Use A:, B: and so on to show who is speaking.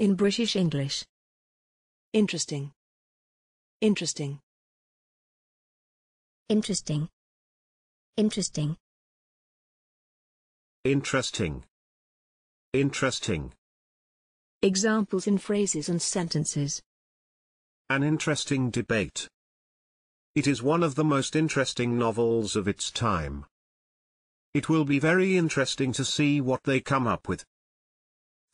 A: In British English.
B: Interesting. Interesting.
C: Interesting. Interesting.
D: Interesting. Interesting.
A: Examples in phrases and sentences.
D: An interesting debate. It is one of the most interesting novels of its time. It will be very interesting to see what they come up with.